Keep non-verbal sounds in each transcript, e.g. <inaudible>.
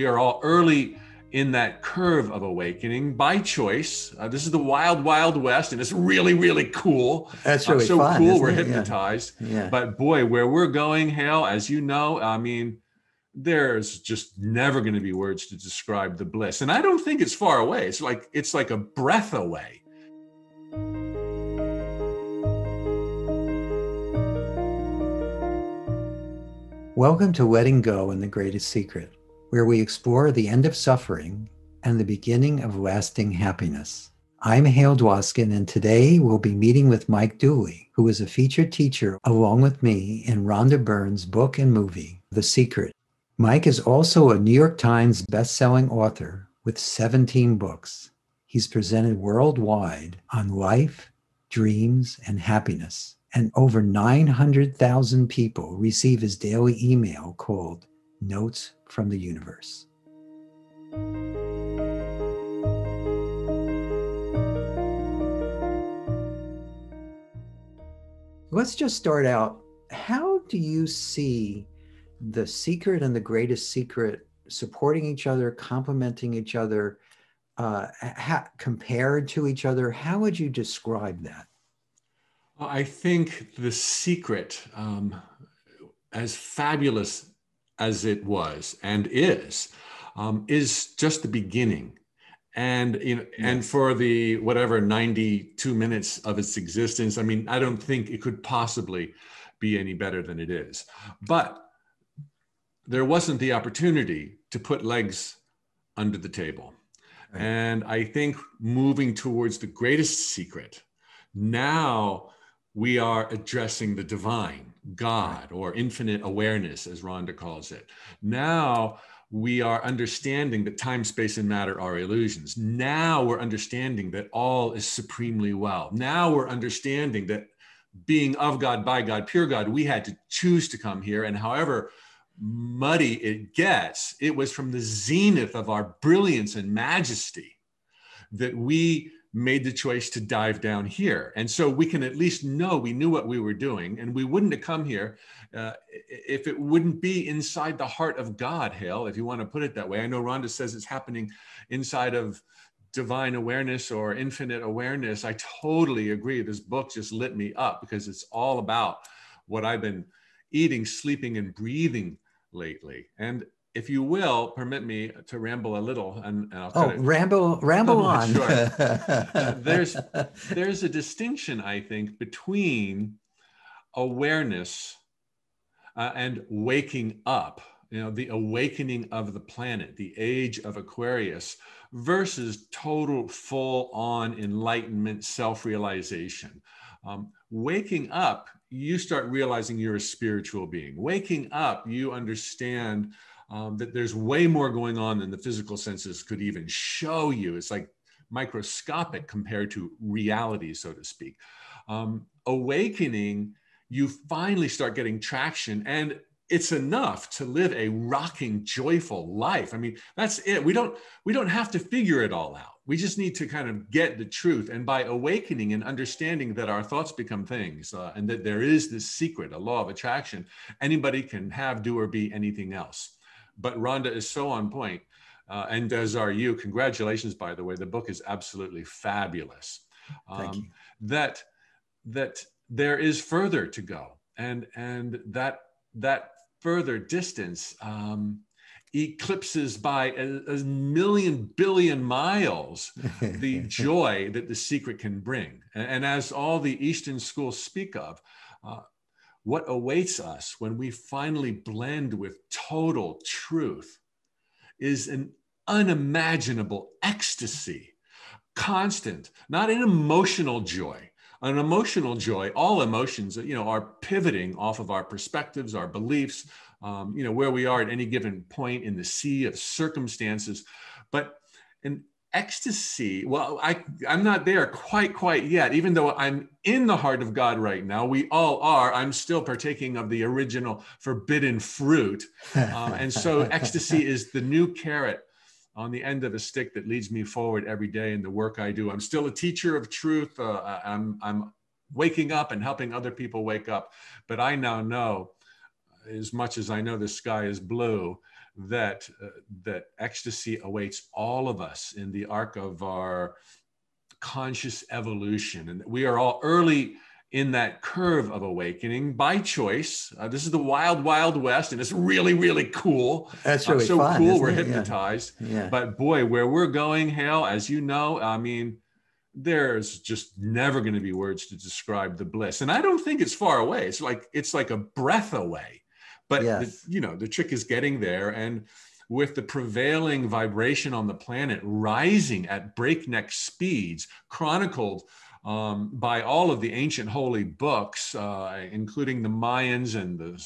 we are all early in that curve of awakening by choice. Uh, this is the wild, wild west, and it's really, really cool. That's really uh, so fun, cool. We're it? Hypnotized. Yeah. But boy, where we're going, Hale, as you know, I mean, there's just never going to be words to describe the bliss, and I don't think it's far away. It's like it's like a breath away. Welcome to Letting Go and the Greatest Secret, where we explore the end of suffering and the beginning of lasting happiness. I'm Hale Dwoskin, and today we'll be meeting with Mike Dooley, who is a featured teacher along with me in Rhonda Byrne's book and movie, The Secret. Mike is also a New York Times bestselling author with 17 books. He's presented worldwide on life, dreams, and happiness and over 900,000 people receive his daily email called Notes from the Universe. Let's just start out. How do you see the secret and the greatest secret supporting each other, complementing each other, uh, ha- compared to each other? How would you describe that? I think the secret, um, as fabulous as it was and is, um, is just the beginning. And you know, and for the whatever 92 minutes of its existence, I mean, I don't think it could possibly be any better than it is. But there wasn't the opportunity to put legs under the table. Right. And I think moving towards the greatest secret, now we are addressing the divine, God, or infinite awareness, as Rhonda calls it. Now we are understanding that time, space, and matter are illusions. Now we're understanding that all is supremely well. Now we're understanding that being of God, by God, pure God, we had to choose to come here. And however muddy it gets, it was from the zenith of our brilliance and majesty that we made the choice to dive down here. And so we can at least know we knew what we were doing and we wouldn't have come here uh, if it wouldn't be inside the heart of God, Hale, if you want to put it that way. I know Rhonda says it's happening inside of divine awareness or infinite awareness. I totally agree. This book just lit me up because it's all about what I've been eating, sleeping, and breathing lately. And if you will, permit me to ramble a little, and, and I'll Oh, ramble, ramble <laughs> on. sure. Uh, there's <laughs> there's a distinction, I think, between awareness uh, and waking up. You know, the awakening of the planet, the age of Aquarius, versus total, full-on enlightenment, self-realization. Um, waking up, you start realizing you're a spiritual being. Waking up, you understand um, that there's way more going on than the physical senses could even show you. It's like microscopic compared to reality, so to speak. Um, awakening, you finally start getting traction and it's enough to live a rocking joyful life. I mean that's it. We don't we don't have to figure it all out. We just need to kind of get the truth. And by awakening and understanding that our thoughts become things uh, and that there is this secret a law of attraction anybody can have do or be anything else but rhonda is so on point uh, and as are you. Congratulations by the way. The book is absolutely fabulous. Thank you. that that there is further to go and and that that further distance um, eclipses by a, a million billion miles <laughs> the joy that the secret can bring. And, and as all the eastern schools speak of uh, what awaits us when we finally blend with total truth is an unimaginable ecstasy constant not an emotional joy. An emotional joy all emotions you know are pivoting off of our perspectives our beliefs um, you know where we are at any given point in the sea of circumstances. But an ecstasy well i i'm not there quite quite yet even though i'm in the heart of god right now we all are i'm still partaking of the original forbidden fruit um, and so ecstasy <laughs> is the new carrot on the end of a stick that leads me forward every day in the work I do. I'm still a teacher of truth. Uh, I'm, I'm waking up and helping other people wake up. But I now know, as much as I know the sky is blue, that uh, that ecstasy awaits all of us in the arc of our conscious evolution, and we are all early in that curve of awakening by choice. Uh, this is the wild, wild west, and it's really, really cool. That's really uh, so fun, cool. We're it? hypnotized. Yeah. yeah. But boy, where we're going, Hale, as you know, I mean, there's just never going to be words to describe the bliss, and I don't think it's far away. It's like it's like a breath away. But yes. the, you know, the trick is getting there, and with the prevailing vibration on the planet rising at breakneck speeds, chronicled um, by all of the ancient holy books, uh, including the Mayans and the,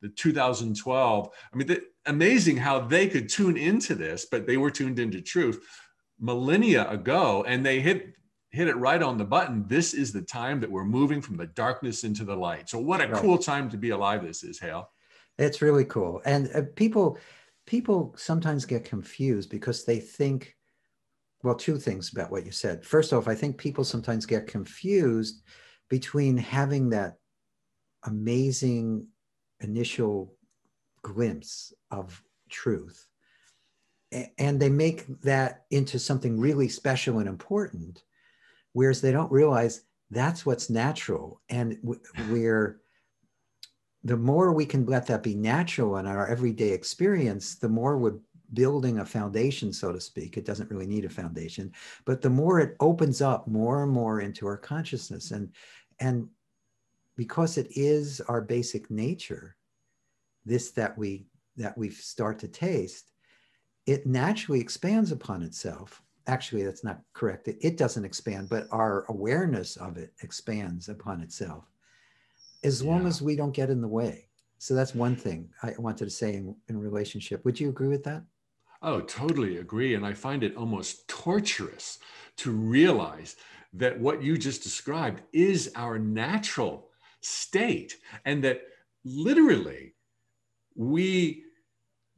the 2012. I mean, the, amazing how they could tune into this, but they were tuned into truth millennia ago, and they hit hit it right on the button. This is the time that we're moving from the darkness into the light. So, what a right. cool time to be alive! This is, Hale. It's really cool, and uh, people people sometimes get confused because they think well, two things about what you said. First off, I think people sometimes get confused between having that amazing initial glimpse of truth and they make that into something really special and important whereas they don't realize that's what's natural and <sighs> we're the more we can let that be natural in our everyday experience the more we're building a foundation, so to speak. It doesn't really need a foundation, but the more it opens up more and more into our consciousness, and and because it is our basic nature, this that we that we start to taste, it naturally expands upon itself. Actually, that's not correct. It, it doesn't expand, but our awareness of it expands upon itself, as yeah. long as we don't get in the way. So that's one thing I wanted to say in, in relationship. Would you agree with that? Oh, totally agree. And I find it almost torturous to realize that what you just described is our natural state and that literally we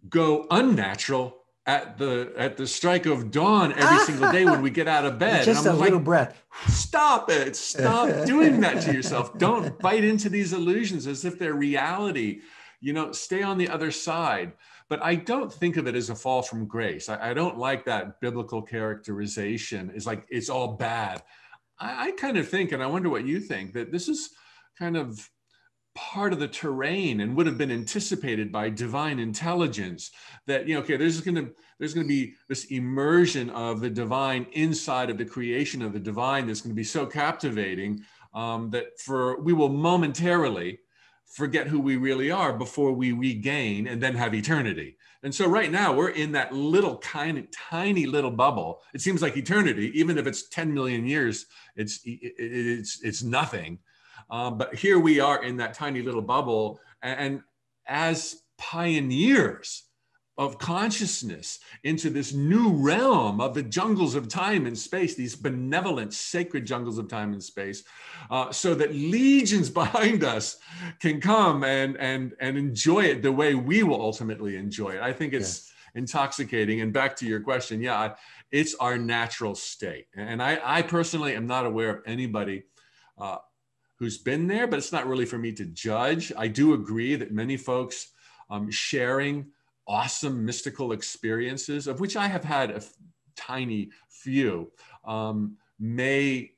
go unnatural at the at the strike of dawn every single day when we get out of <laughs> bed. Just a like, little breath. Stop it. Stop <laughs> doing that to yourself. Don't bite into these illusions as if they're reality. You know, stay on the other side. But I don't think of it as a fall from grace. I, I don't like that biblical characterization. It's like it's all bad. I, I kind of think, and I wonder what you think, that this is kind of part of the terrain and would have been anticipated by divine intelligence that you know okay there's going to there's going to be this immersion of the divine inside of the creation of the divine that's going to be so captivating um, that for we will momentarily forget who we really are before we regain and then have eternity. And so right now we're in that little kind of tiny little bubble. It seems like eternity, even if it's 10 million years, it's it's it's nothing. Um, but here we are in that tiny little bubble, and, and as pioneers of consciousness into this new realm of the jungles of time and space, these benevolent, sacred jungles of time and space, uh, so that legions <laughs> behind us can come and, and, and enjoy it the way we will ultimately enjoy it. I think it's yes. intoxicating. And back to your question, yeah, it's our natural state. And I, I personally am not aware of anybody. Uh, who's been there, but it's not really for me to judge. I do agree that many folks um, sharing awesome mystical experiences, of which I have had a f- tiny few, um, may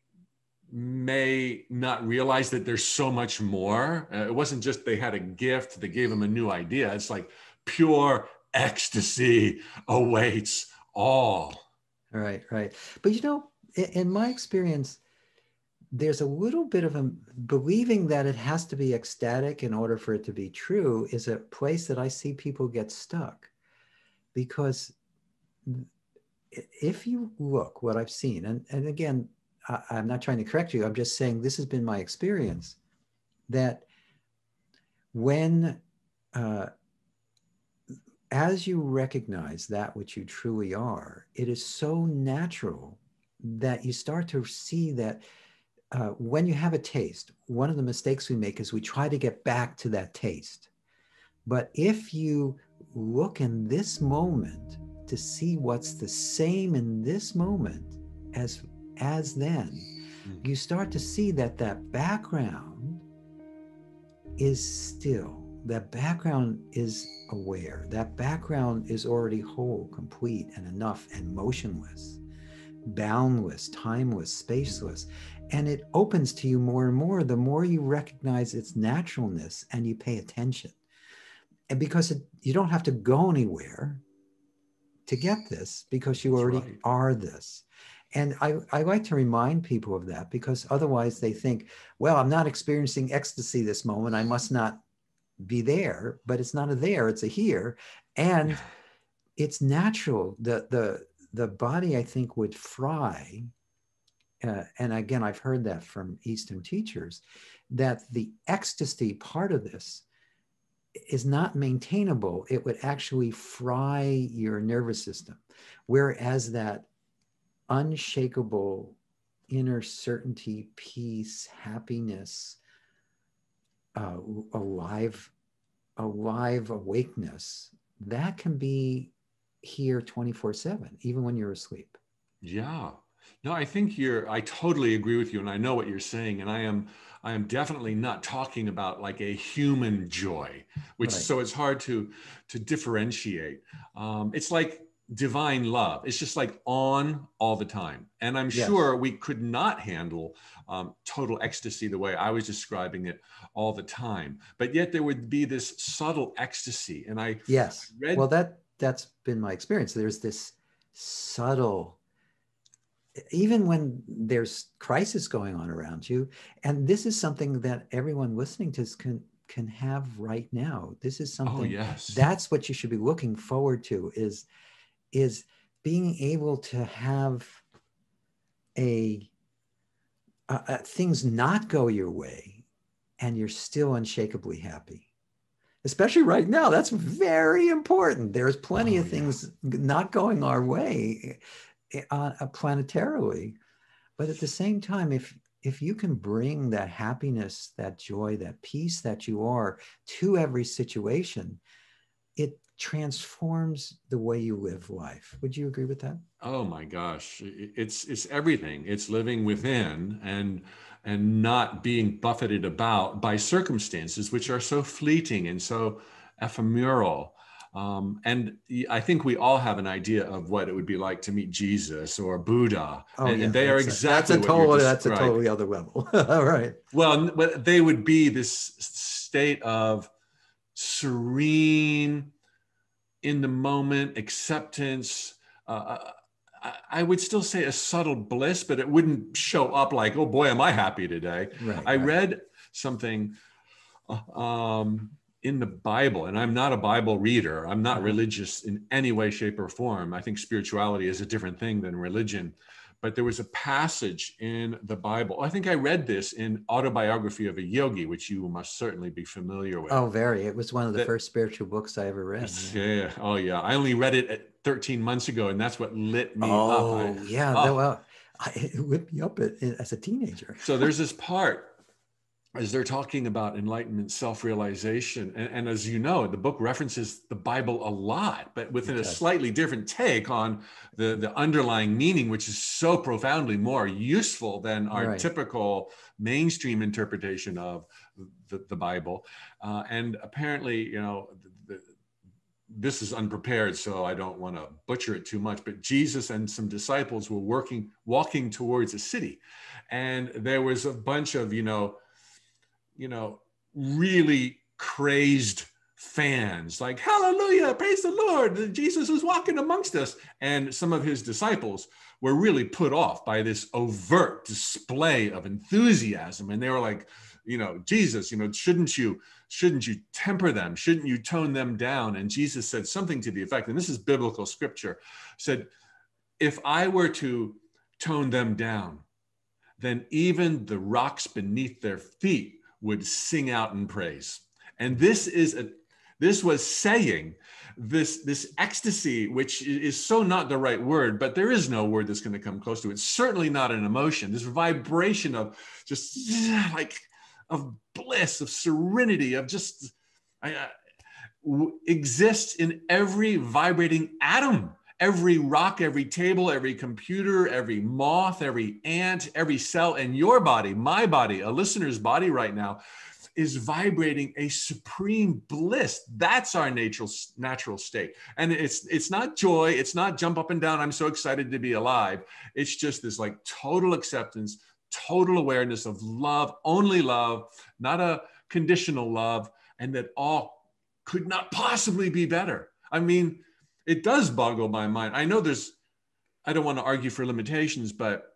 may not realize that there's so much more. Uh, it wasn't just they had a gift that gave them a new idea. It's like pure ecstasy awaits all. Right, right. But you know, in, in my experience, there's a little bit of a believing that it has to be ecstatic in order for it to be true is a place that I see people get stuck. Because if you look what I've seen, and, and again, I, I'm not trying to correct you, I'm just saying this has been my experience that when, uh, as you recognize that which you truly are, it is so natural that you start to see that uh, when you have a taste, one of the mistakes we make is we try to get back to that taste. But if you look in this moment to see what's the same in this moment as as then, mm. you start to see that that background is still. that background is aware. That background is already whole, complete, and enough, and motionless, boundless, timeless, spaceless. And it opens to you more and more the more you recognize its naturalness and you pay attention. And because it, you don't have to go anywhere to get this, because you already right. are this. And I, I like to remind people of that because otherwise they think, well, I'm not experiencing ecstasy this moment. I must not be there, but it's not a there, it's a here. And <sighs> it's natural. The the the body, I think, would fry. Uh, and again, I've heard that from Eastern teachers, that the ecstasy part of this is not maintainable. It would actually fry your nervous system. Whereas that unshakable inner certainty, peace, happiness, uh, alive, alive awakeness, that can be here 24 7, even when you're asleep. Yeah. No, I think you're, I totally agree with you. And I know what you're saying. And I am, I am definitely not talking about like a human joy, which right. so it's hard to, to differentiate. Um, it's like divine love. It's just like on all the time. And I'm yes. sure we could not handle um, total ecstasy the way I was describing it all the time. But yet there would be this subtle ecstasy. And I yes, read- well that that's been my experience. There's this subtle. Even when there's crisis going on around you, and this is something that everyone listening to can can have right now. This is oh, something. Oh, yes. That's what you should be looking forward to. Is is being able to have a uh, things not go your way and you're still unshakably happy especially right now that's very important there's plenty oh, of things yeah. not going our way uh, uh, planetarily but at the same time if if you can bring that happiness that joy that peace that you are to every situation it transforms the way you live life. Would you agree with that? Oh my gosh, it's it's everything. It's living within and and not being buffeted about by circumstances which are so fleeting and so ephemeral. Um, and I think we all have an idea of what it would be like to meet Jesus or Buddha, oh, and, yeah. and, they are exactly a, that's a totally that's a totally other level. <laughs> all right. Well, they would be this state of serene, in the moment, acceptance. Uh, uh I would still say a subtle bliss, but it wouldn't show up like, oh boy, am I happy today. Right, I right. read something uh, um, in the Bible, and I'm not a Bible reader. I'm not uh-huh. religious in any way, shape, or form. I think spirituality is a different thing than religion but there was a passage in the Bible. I think I read this in Autobiography of a Yogi, which you must certainly be familiar with. Oh, very. It was one of the that, first spiritual books I ever read. Yeah. Oh, yeah. I only read it at 13 months ago, and that's what lit me oh, up. Oh, yeah. Oh. Well, it lit me up as a teenager. so there's this part as they're talking about enlightenment self-realization and, and, as you know the book references the bible a lot but within a slightly different take on the, the underlying meaning which is so profoundly more useful than our right. typical mainstream interpretation of the, the bible. Uh, and apparently you know the, this is unprepared so i don't want to butcher it too much but jesus and some disciples were working walking towards a city. And there was a bunch of you know you know, really crazed fans. Like hallelujah praise the lord jesus is walking amongst us. And some of his disciples were really put off by this overt display of enthusiasm. And they were like you know jesus you know shouldn't you shouldn't you temper them? Shouldn't you tone them down? And jesus said something to the effect and this is biblical scripture said if i were to tone them down then even the rocks beneath their feet would sing out in praise. And this is a this was saying this this ecstasy which is so not the right word but there is no word that's going to come close to it. Certainly not an emotion. This vibration of just like of bliss of serenity of just I, exists in every vibrating atom every rock, every table, every computer, every moth, every ant, every cell in your body, my body, a listener's body right now is vibrating a supreme bliss. That's our natural natural state. And it's it's not joy, it's not jump up and down, I'm so excited to be alive. It's just this like total acceptance, total awareness of love, only love, not a conditional love, and that all could not possibly be better. I mean, it does boggle my mind. I know there's I don't want to argue for limitations, but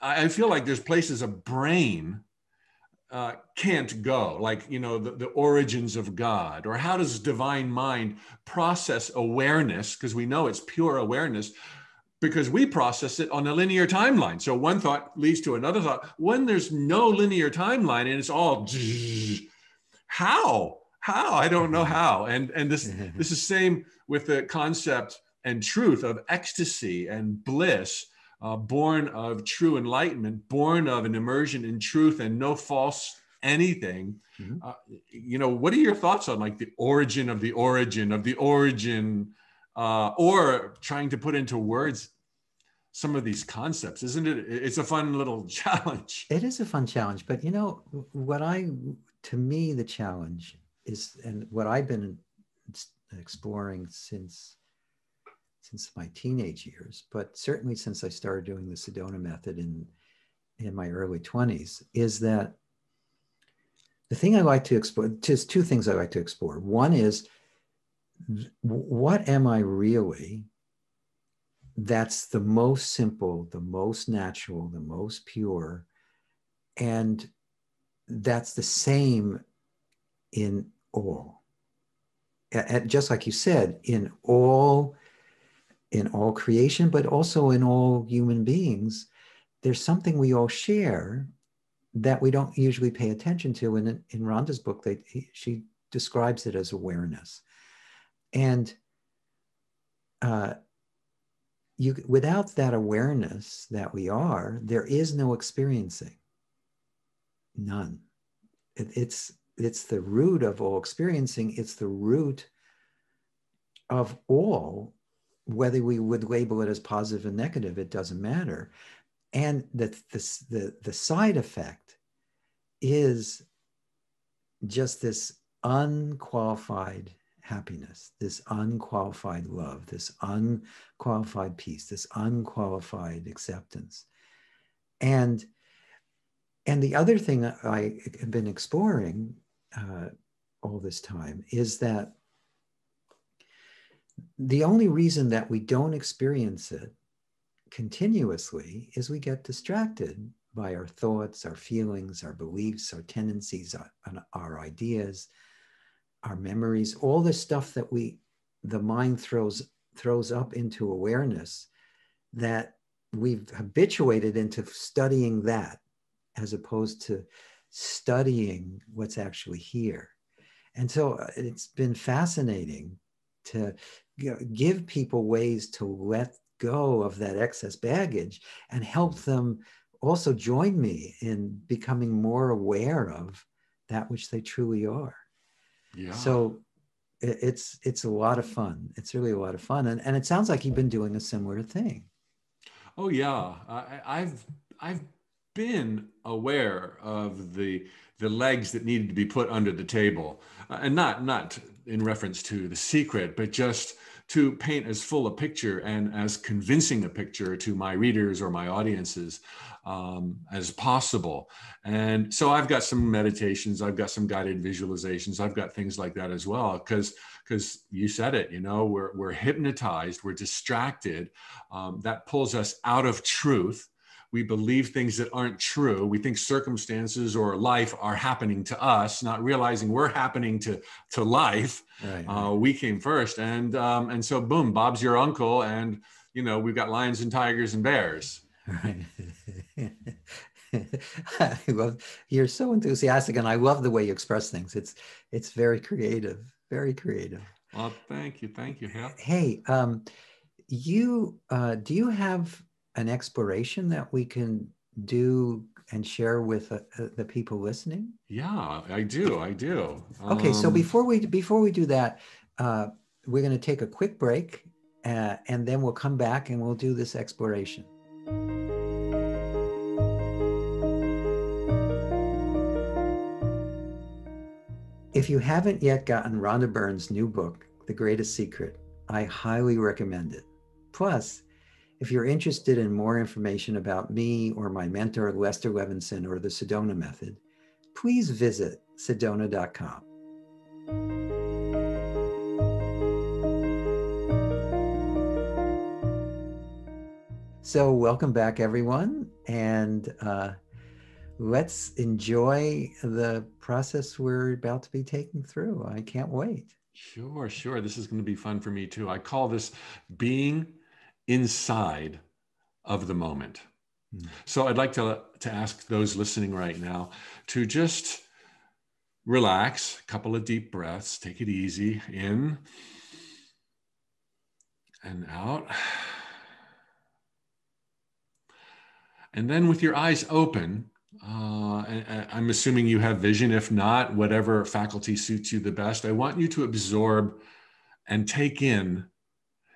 I feel like there's places a brain uh, can't go, like you know the, the origins of God, or how does divine mind process awareness? Because we know it's pure awareness, because we process it on a linear timeline. So one thought leads to another thought. When there's no linear timeline and it's all how how I don't know how. And and this <laughs> this is same with the concept and truth of ecstasy and bliss uh, born of true enlightenment, born of an immersion in truth and no false anything. Mm-hmm. Uh, you know, what are your thoughts on like the origin of the origin of the origin, uh, or trying to put into words some of these concepts? Isn't it? It's a fun little <laughs> challenge. It is a fun challenge, but you know, what I, to me, the challenge is, and what I've been exploring since since my teenage years, but certainly since I started doing the Sedona method in in my early 20s, is that the thing I like to explore, just two things I like to explore. One is what am I really that's the most simple, the most natural, the most pure, and that's the same in all. And just like you said, in all in all creation, but also in all human beings, there's something we all share that we don't usually pay attention to. And in, in Rhonda's book, they, he, she describes it as awareness. And uh, you, without that awareness that we are, there is no experiencing. None. It, it's it's the root of all experiencing. It's the root of all whether we would label it as positive and negative, it doesn't matter. And the, the, the, the side effect is just this unqualified happiness, this unqualified love, this unqualified peace, this unqualified acceptance. And and the other thing I have been exploring uh, all this time is that the only reason that we don't experience it continuously is we get distracted by our thoughts, our feelings, our beliefs, our tendencies, our, our ideas, our memories, all the stuff that we the mind throws throws up into awareness that we've habituated into studying that as opposed to studying what's actually here. And so uh, it's been fascinating to give people ways to let go of that excess baggage and help them also join me in becoming more aware of that which they truly are. Yeah. So it's it's a lot of fun. It's really a lot of fun, and and it sounds like you've been doing a similar thing. Oh yeah, I, I've I've been aware of the the legs that needed to be put under the table, uh, and not not in reference to the secret, but just to paint as full a picture and as convincing a picture to my readers or my audiences um, as possible. And so I've got some meditations, I've got some guided visualizations, I've got things like that as well, because because you said it, you know, we're, we're hypnotized, we're distracted. Um, that pulls us out of truth we believe things that aren't true. We think circumstances or life are happening to us, not realizing we're happening to to life. Right, uh, we came first, and um, and so boom, Bob's your uncle, and you know we've got lions and tigers and bears. Right. <laughs> I love you're so enthusiastic, and I love the way you express things. It's it's very creative, very creative. Well, thank you, thank you. Yeah. Hey, um, you uh, do you have an exploration that we can do and share with uh, uh, the people listening? Yeah, I do. I do. Okay, um, so before we before we do that, uh, we're going to take a quick break, uh, and then we'll come back and we'll do this exploration. If you haven't yet gotten Rhonda Byrne's new book, The Greatest Secret, I highly recommend it. Plus, if you're interested in more information about me or my mentor, Lester Levenson, or the Sedona Method, please visit sedona.com. So, welcome back, everyone. And uh, let's enjoy the process we're about to be taking through. I can't wait. Sure, sure. This is going to be fun for me too. I call this being inside of the moment. Mm. So I'd like to, to ask those listening right now to just relax, a couple of deep breaths, take it easy, in and out. And then with your eyes open, uh, I'm assuming you have vision. If not, whatever faculty suits you the best, I want you to absorb and take in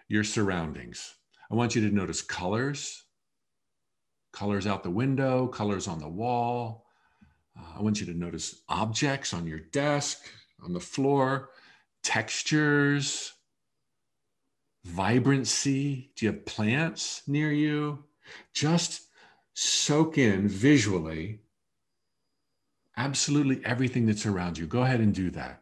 your surroundings. I want you to notice colors, colors out the window, colors on the wall. Uh, I want you to notice objects on your desk, on the floor, textures, vibrancy. Do you have plants near you? Just soak in visually absolutely everything that's around you. Go ahead and do that.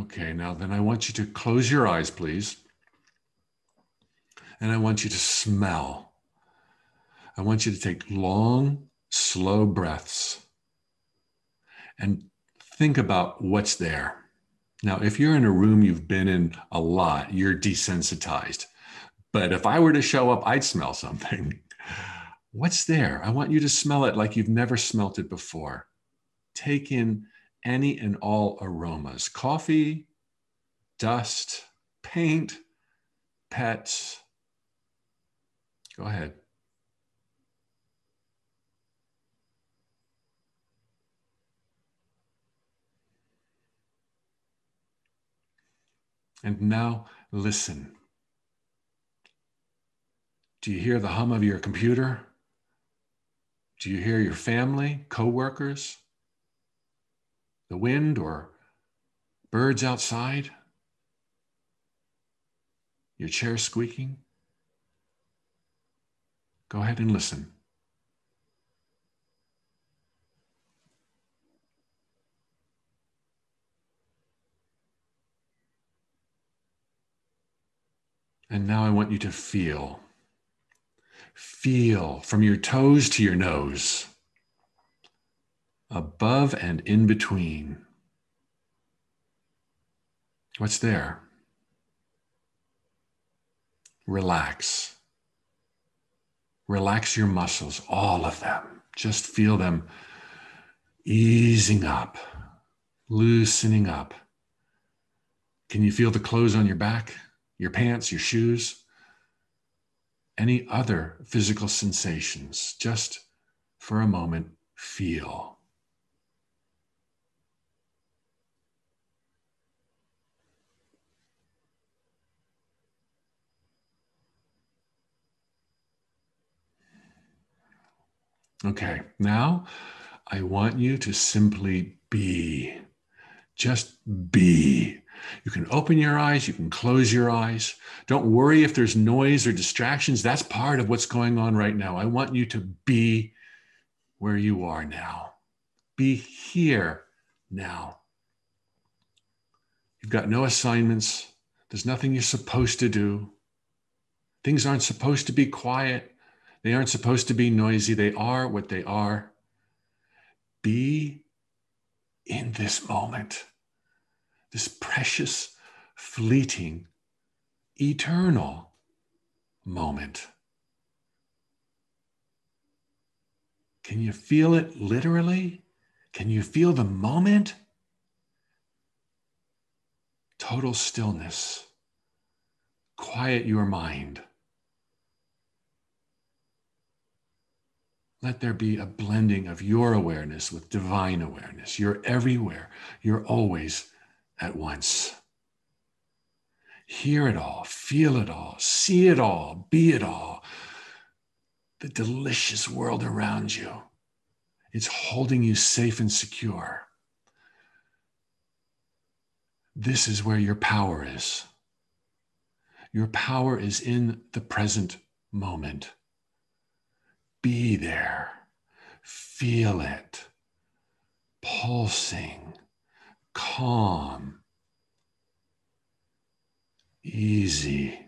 Okay, now then I want you to close your eyes, please. And I want you to smell. I want you to take long, slow breaths and think about what's there. Now, if you're in a room you've been in a lot, you're desensitized. But if I were to show up, I'd smell something. <laughs> What's there? I want you to smell it like you've never smelt it before. Take in any and all aromas coffee, dust, paint, pets. Go ahead. And now listen. Do you hear the hum of your computer? Do you hear your family, coworkers, the wind or birds outside? Your chair squeaking? Go ahead and listen. And now I want you to feel. Feel from your toes to your nose, above and in between. What's there? Relax. Relax your muscles, all of them. Just feel them easing up, loosening up. Can you feel the clothes on your back? your pants, your shoes, any other physical sensations. Just for a moment, feel. Okay, now I want you to simply be. Just be. You can open your eyes, you can close your eyes. Don't worry if there's noise or distractions. That's part of what's going on right now. I want you to be where you are now. Be here now. You've got no assignments, there's nothing you're supposed to do. Things aren't supposed to be quiet, they aren't supposed to be noisy. They are what they are. Be in this moment this precious, fleeting, eternal moment. Can you feel it literally? Can you feel the moment? Total stillness. Quiet your mind. Let there be a blending of your awareness with divine awareness. You're everywhere. You're always at once. Hear it all, feel it all, see it all, be it all. the delicious world around you. It's holding you safe and secure. This is where your power is. Your power is in the present moment. Be there, feel it, pulsing, calm, easy.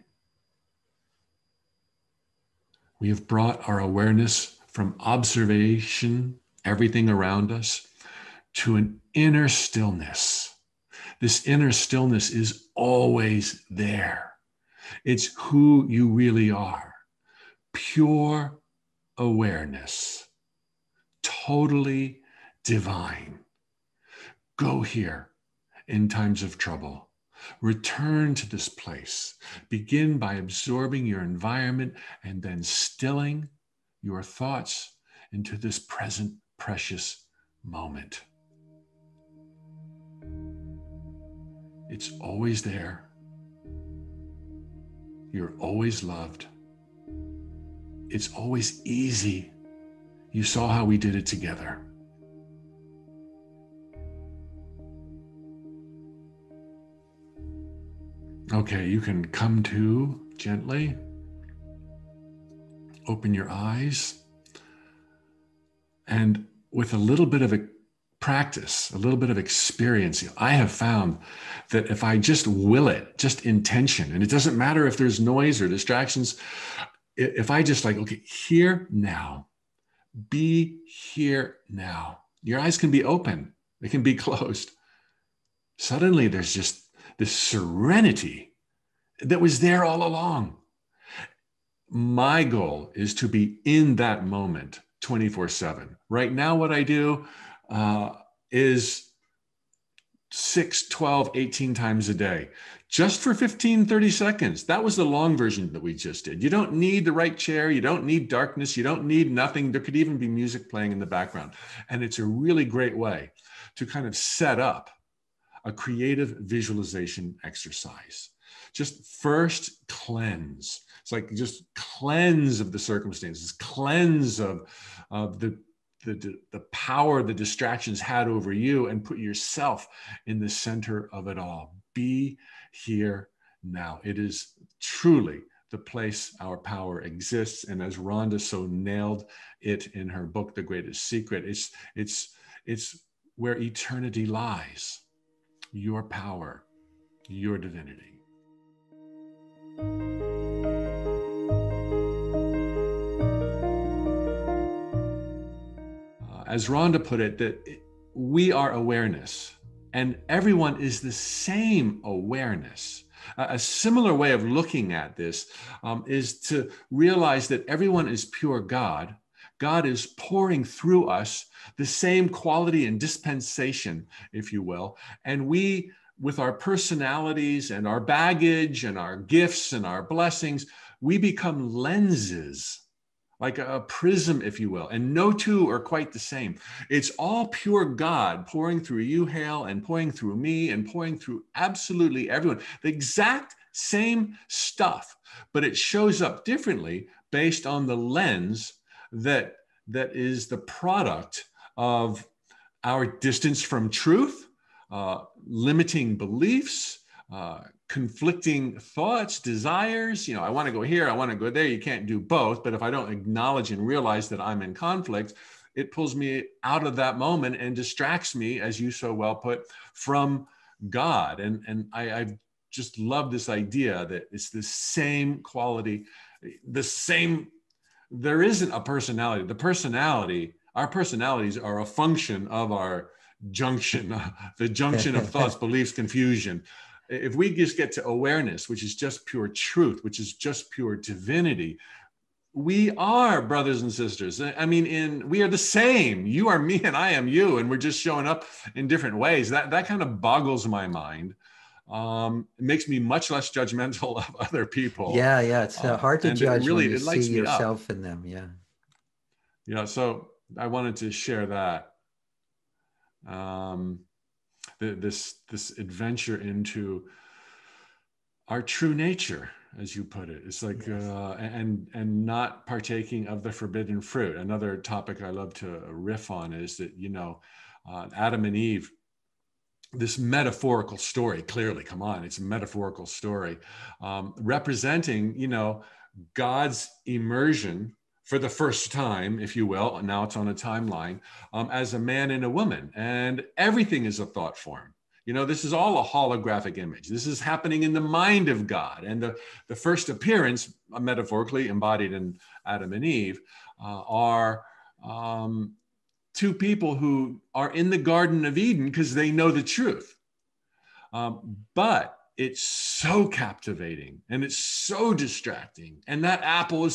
We have brought our awareness from observation, everything around us, to an inner stillness. This inner stillness is always there. It's who you really are pure awareness, totally divine. Go here in times of trouble. Return to this place. Begin by absorbing your environment and then stilling your thoughts into this present precious moment. It's always there. You're always loved. It's always easy. You saw how we did it together. Okay, you can come to gently. Open your eyes. And with a little bit of a practice, a little bit of experience, I have found that if I just will it, just intention, and it doesn't matter if there's noise or distractions, if I just like, okay, here now, be here now. Your eyes can be open, they can be <laughs> closed. Suddenly there's just this serenity that was there all along. My goal is to be in that moment 24 7. Right now, what I do uh, is 6, 12, 18 times a day, just for 15, 30 seconds. That was the long version that we just did. You don't need the right chair. You don't need darkness. You don't need nothing. There could even be music playing in the background. And it's a really great way to kind of set up a creative visualization exercise. Just first cleanse. It's like just cleanse of the circumstances, cleanse of, of the, the, the power the distractions had over you, and put yourself in the center of it all. Be here now. It is truly the place our power exists. And as Rhonda so nailed it in her book, The Greatest Secret, it's, it's, it's where eternity lies your power, your divinity. As Rhonda put it, that we are awareness, and everyone is the same awareness. a similar way of looking at this um, is to realize that everyone is pure God. God is pouring through us the same quality and dispensation, if you will. And we, with our personalities and our baggage and our gifts and our blessings, we become lenses, like a prism, if you will. And no two are quite the same. It's all pure God pouring through you, Hale, and pouring through me, and pouring through absolutely everyone. The exact same stuff, but it shows up differently based on the lens that that is the product of our distance from truth, uh, limiting beliefs, uh, conflicting thoughts, desires. You know, I want to go here, I want to go there. You can't do both. But if I don't acknowledge and realize that I'm in conflict, it pulls me out of that moment and distracts me, as you so well put, from God. And, and I, I've just love this idea that it's the same quality, the same. There isn't a personality. The personality our personalities are a function of our junction, <laughs> the junction of thoughts, <laughs> beliefs, confusion. If we just get to awareness, which is just pure truth, which is just pure divinity, we are brothers and sisters. I mean, in we are the same. You are me, and I am you, and we're just showing up in different ways. That that kind of boggles my mind. Um, it makes me much less judgmental <laughs> of other people. Yeah, yeah, it's uh, hard to judge really, when you see yourself up. in them. Yeah, yeah. So I wanted to share that. Um, the, this this adventure into our true nature as you put it. It's like Yes. uh, and and not partaking of the forbidden fruit. Another topic I love to riff on is that you know, uh, Adam and Eve. This metaphorical story, clearly, come on, it's a metaphorical story, um, representing you know God's immersion for the first time, if you will. Now it's on a timeline um, as a man and a woman, and everything is a thought form. You know, this is all a holographic image. This is happening in the mind of God. And the, the first appearance, uh, metaphorically embodied in Adam and Eve, uh, are um, two people who are in the Garden of Eden because they know the truth. Um, but it's so captivating and it's so distracting. And that apple is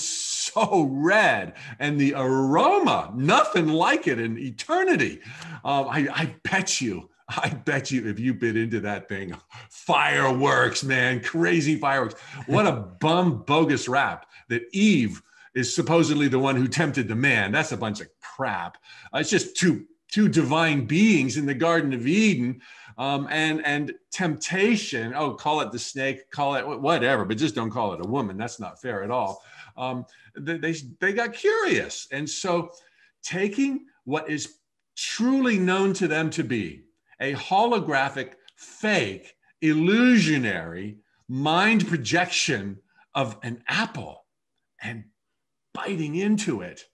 so red, and the aroma, nothing like it in eternity. Um, I, I bet you I bet you if you bit into that thing, fireworks, man, crazy fireworks. What a <laughs> bum bogus rap that Eve is supposedly the one who tempted the man. That's a bunch of crap. Uh, it's just two two divine beings in the Garden of Eden, um, and and temptation. Oh, call it the snake, call it whatever, but just don't call it a woman. That's not fair at all. Um, they, they they got curious, and so taking what is truly known to them to be a holographic, fake, illusionary mind projection of an apple and biting into it.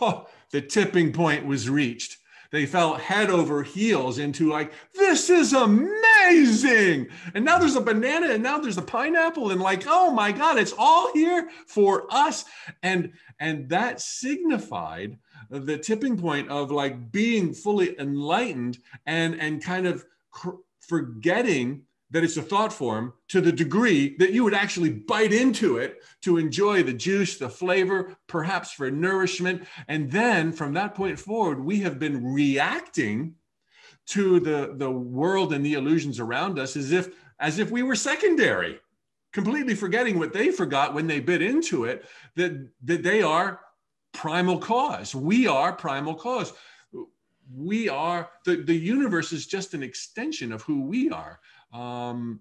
<laughs> The tipping point was reached. They fell head over heels into like, this is amazing. And now there's a banana and now there's a pineapple and like, oh my God, it's all here for us. And and that signified the tipping point of like being fully enlightened and and kind of cr- forgetting that it's a thought form to the degree that you would actually bite into it to enjoy the juice, the flavor, perhaps for nourishment. And then from that point forward, we have been reacting to the, the world and the illusions around us as if as if we were secondary, completely forgetting what they forgot when they bit into it, that, that they are primal cause. We are primal cause. We are the, the universe is just an extension of who we are. Um,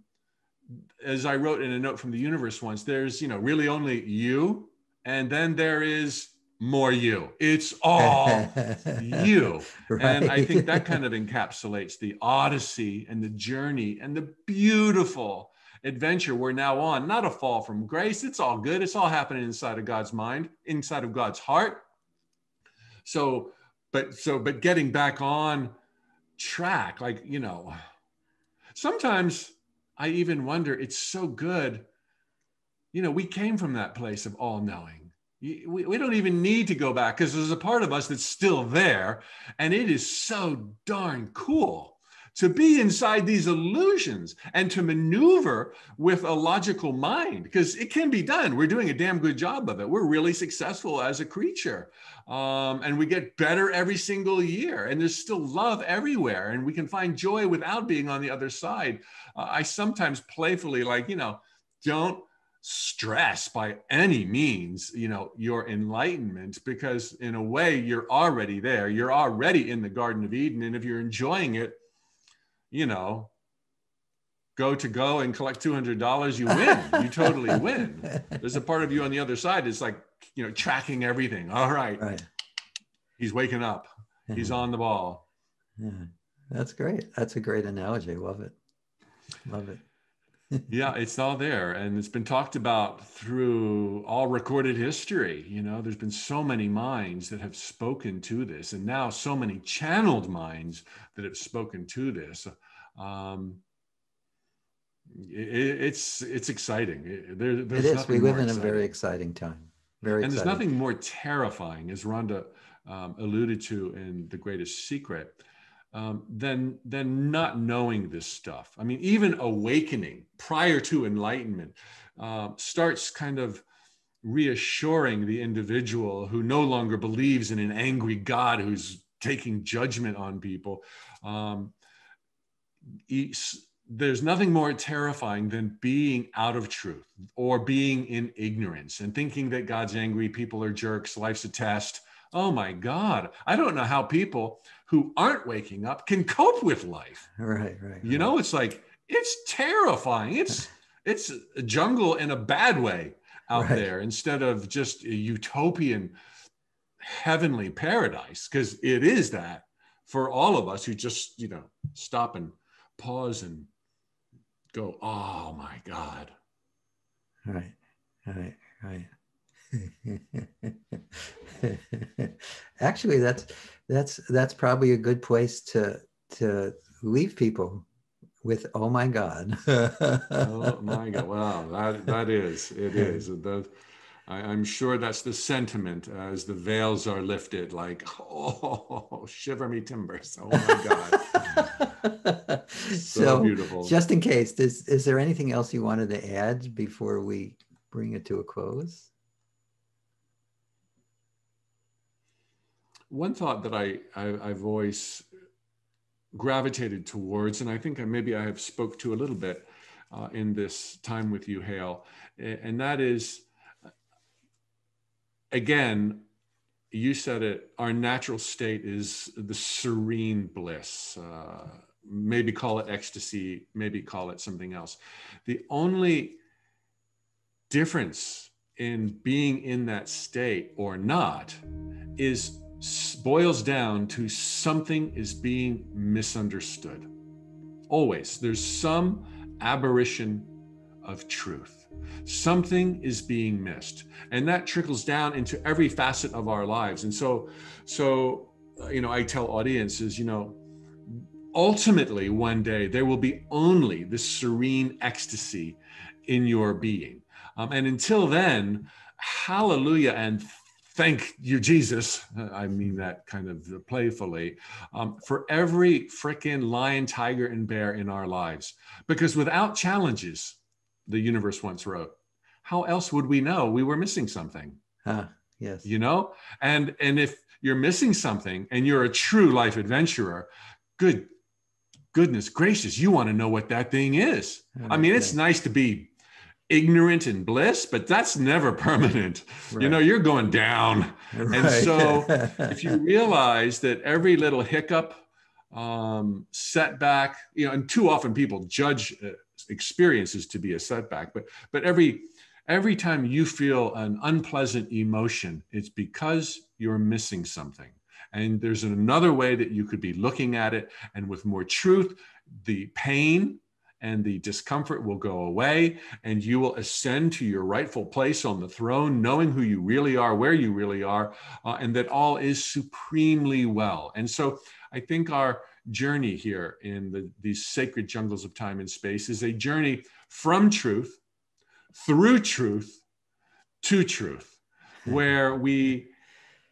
as I wrote in a note from the universe once, there's you know really only you, and then there is more you. It's all <laughs> you. Right. And I think that kind of encapsulates the odyssey and the journey and the beautiful adventure we're now on. Not a fall from grace. It's all good. It's all happening inside of God's mind, inside of God's heart. So, but so, but getting back on track, like, you know, sometimes I even wonder, it's so good. You know, we came from that place of all knowing. We, we don't even need to go back because there's a part of us that's still there. And it is so darn cool to be inside these illusions and to maneuver with a logical mind because it can be done. We're doing a damn good job of it. We're really successful as a creature. Um, and we get better every single year. And there's still love everywhere. And we can find joy without being on the other side. Uh, I sometimes playfully, like, you know, don't stress by any means you know your enlightenment because in a way you're already there you're already in the garden of eden and if you're enjoying it you know go to go and collect $200 you win you totally <laughs> win there's a part of you on the other side It's like you know tracking everything all right, right. he's waking up he's on the ball Yeah. That's great. That's a great analogy. Love it. Love it. Yeah it's all there and it's been talked about through all recorded history you know there's been so many minds that have spoken to this and now so many channeled minds that have spoken to this um it, it's it's exciting It- there, It there's is. We live in a very exciting. exciting time. Very exciting. and there's nothing more terrifying as rhonda um, alluded to in the greatest secret um, than than not knowing this stuff. I mean, even awakening prior to enlightenment uh, starts kind of reassuring the individual who no longer believes in an angry God who's taking judgment on people. Um, there's nothing more terrifying than being out of truth or being in ignorance and thinking that God's angry, people are jerks, life's a test. Oh my God. I don't know how people who aren't waking up can cope with life. <laughs> Right, right. You know, it's like, it's terrifying. It's, <laughs> it's a jungle in a bad way out Right. there instead of just a utopian heavenly paradise because it is that for all of us who just you know stop and pause and go oh my god Right, right, right. <laughs> Actually, that's that's that's probably a good place to to leave people with "Oh my God." oh my god. Wow. That that is it is. <laughs> The, I, i'm sure that's the sentiment as the veils are lifted like <laughs> oh shiver me timbers. Oh my god. So, so, beautiful. just in case, is is there anything else you wanted to add before we bring it to a close? One thought that I, I I've always gravitated towards, and I think I, maybe I have spoke to a little bit uh, in this time with you, Hale, and that is, again, you said it. Our natural state is the serene bliss. Uh, maybe call it ecstasy. Maybe call it something else. The only difference in being in that state or not is boils down to something is being misunderstood. Always, there's some aberration of truth. Something is being missed, and that trickles down into every facet of our lives. And so, so uh, you know, I tell audiences, you know, ultimately one day there will be only this serene ecstasy in your being, um, and until then, hallelujah and thank you, Jesus. Uh, I mean that kind of playfully um, for every frickin' lion, tiger, and bear in our lives. Because without challenges, the universe once wrote, how else would we know we were missing something? Ah, yes. You know? And and if you're missing something and you're a true life adventurer, good goodness gracious, you want to know what that thing is. I mean, it's nice to be ignorant in bliss, but that's never <laughs> permanent. You know, you're going down. and so <laughs> if you realize that every little hiccup, um, setback, you know, and too often people judge uh, experiences to be a setback, but but every every time you feel an unpleasant emotion, it's because you're missing something. And there's another way that you could be looking at it, and with more truth, the pain and the discomfort will go away, and you will ascend to your rightful place on the throne, knowing who you really are, where you really are, uh, and that all is supremely well. And so I think our journey here in the, these sacred jungles of time and space is a journey from truth, through truth, to truth, where we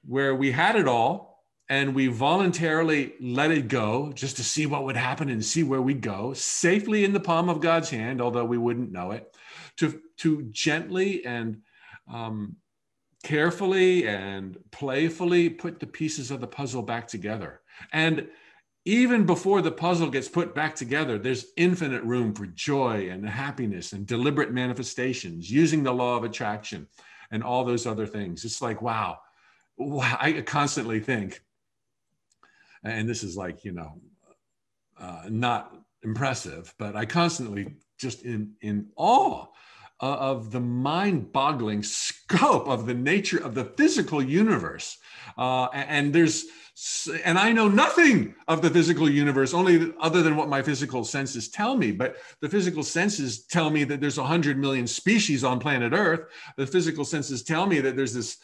where we had it all and we voluntarily let it go just to see what would happen and see where we'd go safely in the palm of God's hand, although we wouldn't know it, to, to gently and um, carefully and playfully put the pieces of the puzzle back together. And even before the puzzle gets put back together, there's infinite room for joy and happiness and deliberate manifestations using the law of attraction and all those other things. It's like, wow, wow I constantly think, and this is like, you know, uh, not impressive, but I constantly just in, in awe of the mind boggling scope of the nature of the physical universe. Uh, and there's, and I know nothing of the physical universe, only other than what my physical senses tell me. But the physical senses tell me that there's 100 million species on planet Earth. The physical senses tell me that there's this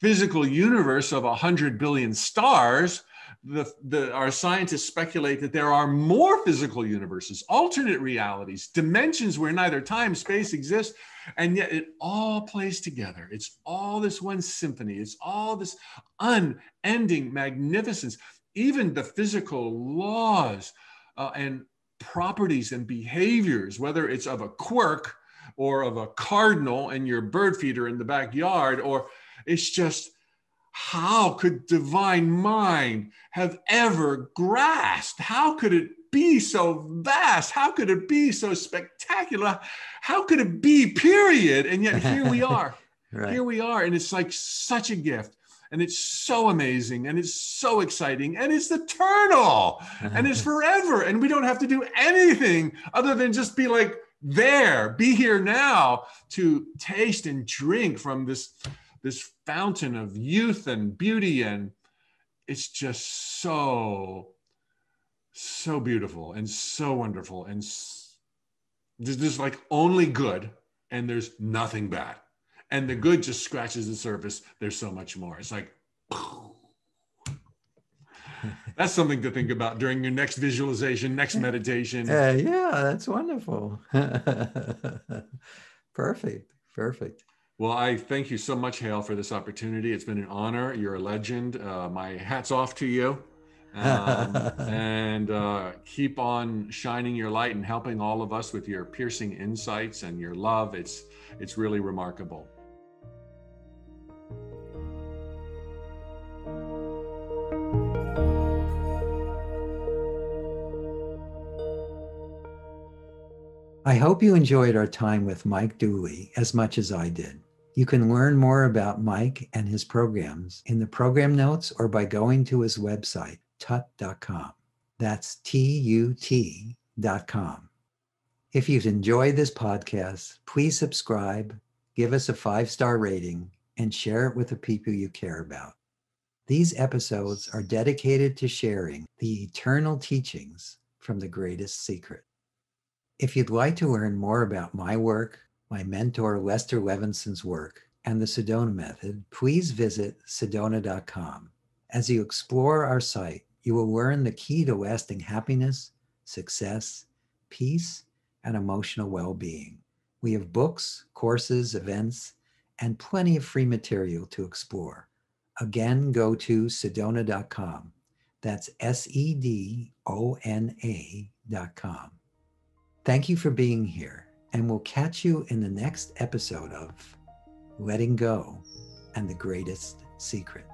physical universe of 100 billion stars. The, the, our scientists speculate that there are more physical universes, alternate realities, dimensions where neither time, space exists, and yet it all plays together. It's all this one symphony. It's all this unending magnificence. Even the physical laws uh, and properties and behaviors, whether it's of a quark or of a cardinal and your bird feeder in the backyard, or it's just how could divine mind have ever grasped? How could it be so vast? How could it be so spectacular? How could it be, period? And yet here we <laughs> are. right. Here we are. And it's like such a gift. And it's so amazing. And it's so exciting. And it's eternal. And it's <laughs> forever. And we don't have to do anything other than just be like there, be here now to taste and drink from this, this fountain of youth and beauty. And it's just so, so beautiful and so wonderful. And there's, there's like only good and there's nothing bad. And the good just scratches the surface. There's so much more. It's like, <laughs> that's something to think about during your next visualization, next meditation. Uh, yeah, that's wonderful. <laughs> perfect. Perfect. Well, I thank you so much, Hale, for this opportunity. It's been an honor. You're a legend. Uh, my hat's off to you. Um, <laughs> and uh, keep on shining your light and helping all of us with your piercing insights and your love. It's it's really remarkable. I hope you enjoyed our time with Mike Dooley as much as I did. You can learn more about Mike and his programs in the program notes or by going to his website, tut.com. That's T U T.com. If you've enjoyed this podcast, please subscribe, give us a five star rating, and share it with the people you care about. These episodes are dedicated to sharing the eternal teachings from the greatest secret. If you'd like to learn more about my work, my mentor Lester Levenson's work, and the Sedona Method, please visit sedona.com. As you explore our site, you will learn the key to lasting happiness, success, peace, and emotional well being. We have books, courses, events, and plenty of free material to explore. Again, go to sedona.com. That's S E D O N A.com. Thank you for being here, and we'll catch you in the next episode of Letting Go and the Greatest Secret.